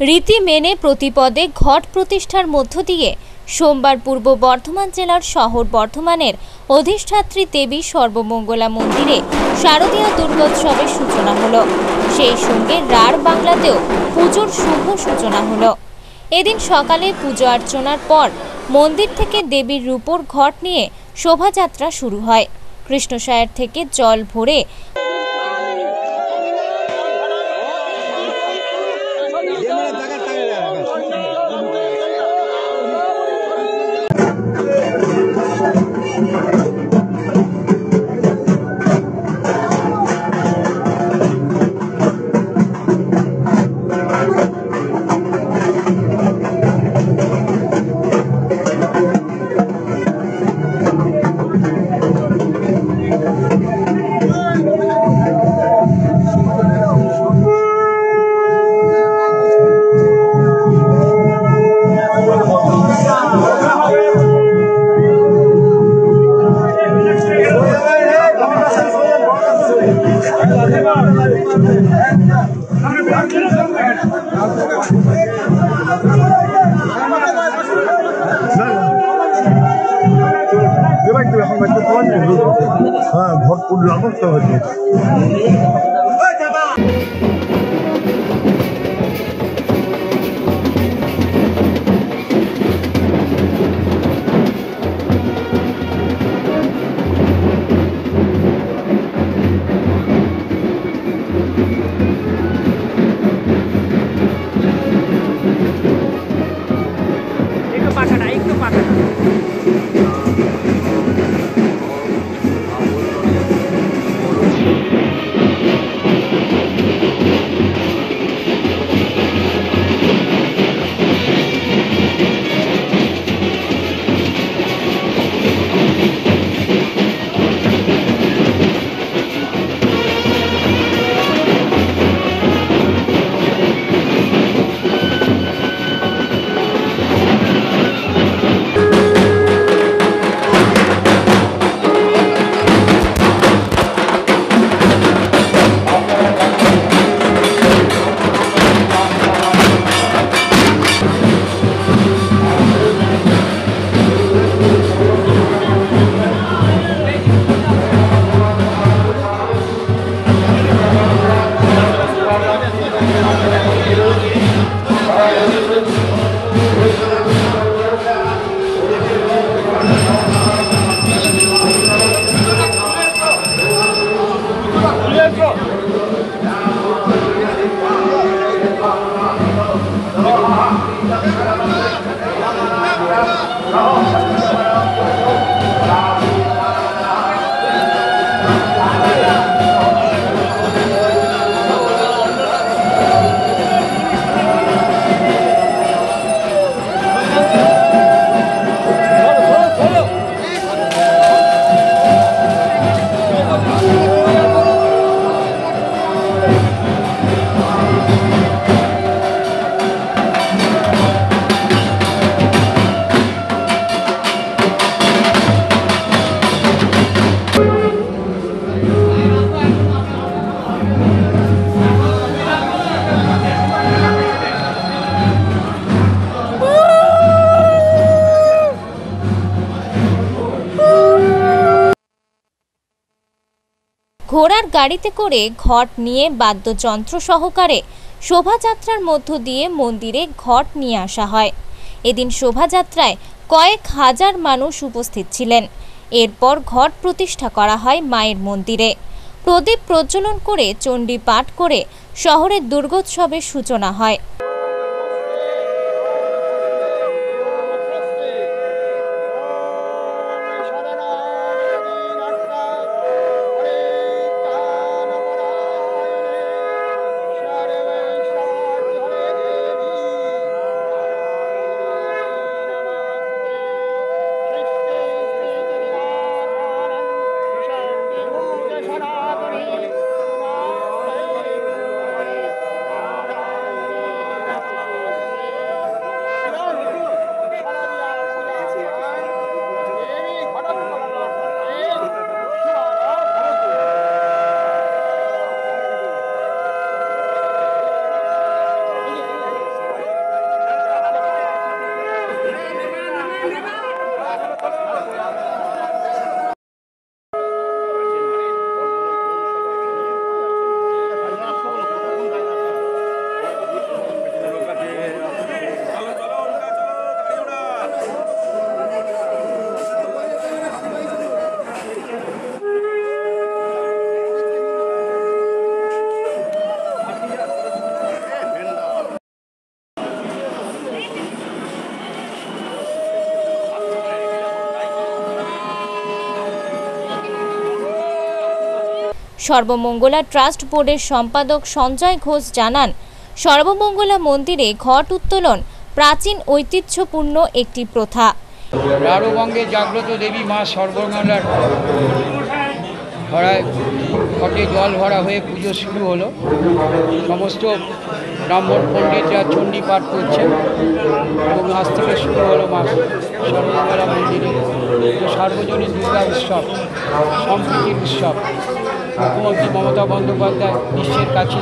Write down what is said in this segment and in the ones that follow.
রীতি মেনে প্রতিপদে ঘট প্রতিষ্ঠার মধ্য দিয়ে সোমবার পূর্ব বর্ধমান জেলার শহর বর্ধমানের অধিষ্ঠাত্রী দেবী সর্বমঙ্গলা মন্দিরে শারদীয়া দুর্গোৎসবের সূচনা হলো। সেই সঙ্গে রার বাংলাতেও পুজোর শুভ সূচনা হলো। এদিন সকালে পুজো অর্চনার পর মন্দির থেকে দেবীর রূপোর ঘট নিয়ে শোভাযাত্রা শুরু হয়। কৃষ্ণসায়র থেকে জল ভরে হ্যাঁ ভরপুর লাগতে হচ্ছে গাড়িতে করে ঘট নিয়ে বাদ্যযন্ত্র সহকারে শোভাযাত্রার মধ্য দিয়ে মন্দিরে ঘট নিয়ে আসা হয়। এদিন শোভাযাত্রায় কয়েক হাজার মানুষ উপস্থিত ছিলেন। এরপর ঘট প্রতিষ্ঠা করা হয় মায়ের মন্দিরে। প্রদীপ প্রজ্বলন করে চণ্ডী পাঠ করে শহরের দুর্গোৎসবের সূচনা হয়। Amém. সর্বমঙ্গলা ট্রাস্ট বোর্ডের সম্পাদক সঞ্জয় ঘোষ জানান, সর্বমঙ্গলা মন্দিরে ঘট উত্তোলন প্রাচীন ঐতিহ্যপূর্ণ একটি প্রথা। রাঢ়বঙ্গে জাগ্রত দেবী মা সর্বমঙ্গলার ভরায় ঘটে জল ভরা হয়ে পুজো শুরু হলো। সমস্ত ব্রাহ্মণ পণ্ডিতরা চণ্ডী পাঠ করছেন। এবং আজ থেকে শুরু হলো মা সর্বমঙ্গলা মন্দিরে। সার্বজনীন দুর্গা উৎসব, সম্প্রীতির উৎসব। মুখ্যমন্ত্রী মমতা বন্দ্যোপাধ্যায় বিশ্বের কাছে।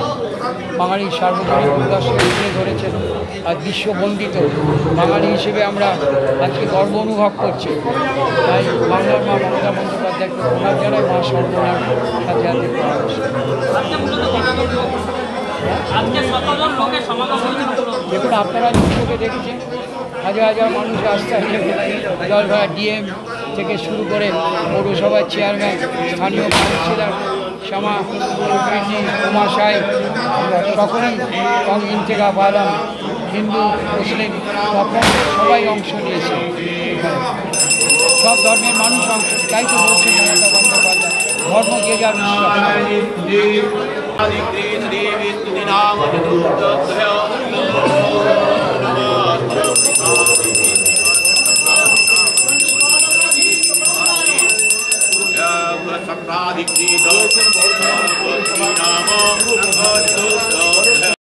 বাঙালির সার্বজনীন দুর্গাকে তুলে ধরেছেন আর বিশ্ববন্দিত বাঙালি হিসেবে আমরা আজকে গর্ব অনুভব করছি। তাই বাংলার মা মমতা বন্দ্যোপাধ্যায়কে প্রণাম জানাই, মা সর্বনার সাথে হাতে দেখুন, আপনারা চোখে দেখেছেন? হাজার হাজার মানুষ রাস্তায় নেমে জলভরা ডিএম থেকে শুরু করে পৌরসভার চেয়ারম্যান, স্থানীয় কাউন্সিলর শ্যামা কৃষি উমা সাহেব সকলেই এবং ইন্তেকা বাদাম হিন্দু মুসলিম তখন সবাই অংশ নিয়েছে। সব ধর্মের মানুষ অংশ তাই তো বলছে মমতা বন্দ্যোপাধ্যায় ধর্ম যে যার উৎসব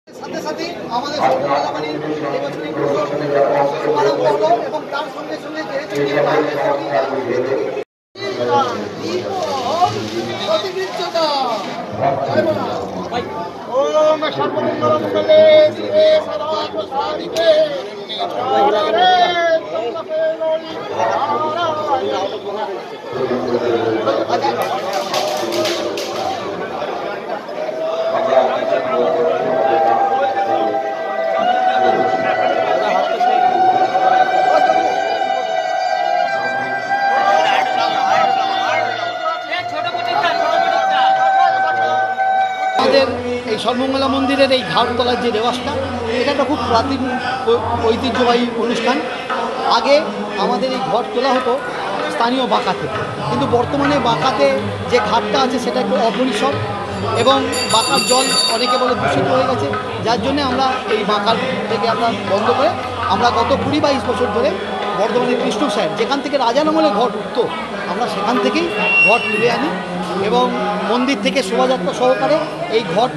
সাথে সাথে আমাদের এবং তার সঙ্গে সঙ্গে ওম সর্বমঙ্গল মঙ্গলে দিবে সদা সর্বমঙ্গলা মন্দিরের এই ঘাটতলার যে রেওয়াজটা এটা একটা খুব প্রাচীন ঐতিহ্যবাহী অনুষ্ঠান। আগে আমাদের এই ঘট তোলা হতো স্থানীয় বাঁকাতে। কিন্তু বর্তমানে বাঁকাতে যে ঘাটটা আছে, সেটা একটু অপরিসর এবং বাঁকার জল অনেকে বলে দূষিত হয়ে গেছে। যার জন্য আমরা এই বাঁকার থেকে আমরা বন্ধ করে আমরা গত কুড়ি বাইশ বছর ধরে বর্ধমানের কৃষ্ণ সাহেব, যেখান থেকে রাজার আমলে ঘট উঠতো, আমরা সেখান থেকেই ঘট তুলে আনি এবং মন্দির থেকে শোভাযাত্রা সহকারে এই ঘট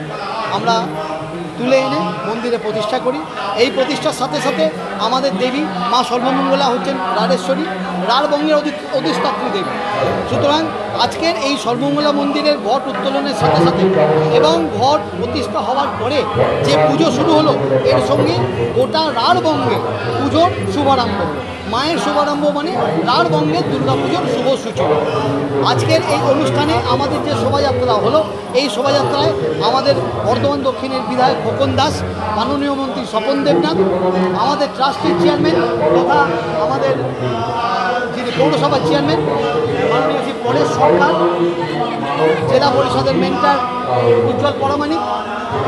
আমরা তুলে এনে মন্দিরে প্রতিষ্ঠা করি। এই প্রতিষ্ঠার সাথে সাথে আমাদের দেবী মা সর্বমঙ্গলা হচ্ছেন রাড়েশ্বরী রাড়বঙ্গের অধি অধিষ্ঠাত্রী দেবী। সুতরাং আজকের এই সর্বমঙ্গলা মন্দিরের ঘট উত্তোলনের সাথে সাথে এবং ঘট প্রতিষ্ঠা হওয়ার পরে যে পুজো শুরু হলো, এর সঙ্গে গোটা রাড়বঙ্গে পুজোর শুভারম্ভ হলো। মায়ের শুভারম্ভ মানে রাড়বঙ্গের দুর্গাপুজোর শুভ সূচনা। আজকের এই অনুষ্ঠানে আমাদের যে শোভাযাত্রা হলো, এই শোভাযাত্রায় আমাদের বর্ধমান দক্ষিণের বিধায়ক খোকন দাস, মাননীয় মন্ত্রী স্বপন দেবনাথ, আমাদের ট্রাস্টের চেয়ারম্যান তথা আমাদের যিনি পৌরসভার চেয়ারম্যান, মাননীয় শ্রী পরেশ সরকার, জেলা পরিষদের মেন্টার উজ্জ্বল পরমাণিক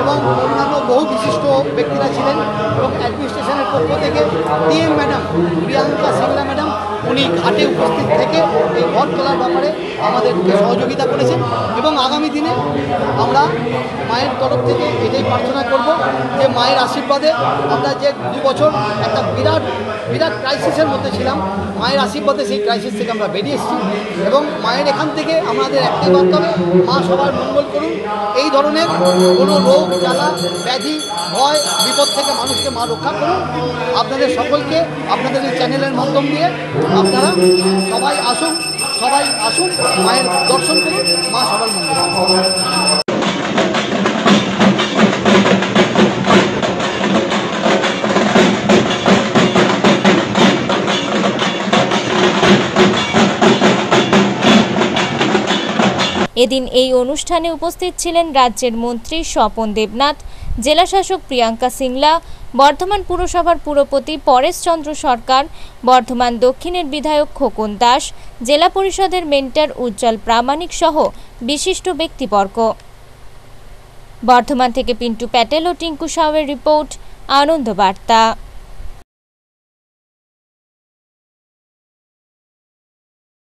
এবং অন্যান্য বহু বিশিষ্ট ব্যক্তিরা ছিলেন এবং অ্যাডমিনিস্ট্রেশনের পক্ষ থেকে DM madam Priyanka Singla madam, উনি ঘাটে উপস্থিত থেকে এই ঘর তোলার ব্যাপারে আমাদেরকে সহযোগিতা করেছেন এবং আগামী দিনে আমরা মায়ের তরফ থেকে এটাই প্রার্থনা করব যে মায়ের আশীর্বাদে আমরা যে দু বছর একটা বিরাট বিরাট ক্রাইসিসের মধ্যে ছিলাম। মায়ের আশীর্বাদে সেই ক্রাইসিস থেকে আমরা বেরিয়ে এসেছি এবং মায়ের এখান থেকে আমাদের একটাই বার্তা হবে মা সবার মঙ্গল করুন। এই ধরনের কোনো রোগ, জ্বালা, ব্যাধি, ভয়, বিপদ থেকে মানুষকে মা রক্ষা করুন। আপনাদের সকলকে আপনাদের এই চ্যানেলের মাধ্যম দিয়ে আপনারা সবাই আসুন সবাই আসুন, মায়ের দর্শন করুন, মা সবার মঙ্গল এদিন এই অনুষ্ঠানে উপস্থিত ছিলেন রাজ্যের মন্ত্রী স্বপন দেবনাথ, জেলাশাসক প্রিয়াঙ্কা সিংলা, বর্ধমান পুরসভার পুরপতি পরেশচন্দ্র সরকার, বর্ধমান দক্ষিণের বিধায়ক খোকন দাস, জেলা পরিষদের মেন্টার উজ্জ্বল প্রামাণিক সহ বিশিষ্ট ব্যক্তিবর্গ। বর্ধমান থেকে পিন্টু প্যাটেল ও টিঙ্কু সাউয়ের রিপোর্ট, আনন্দ বার্তা।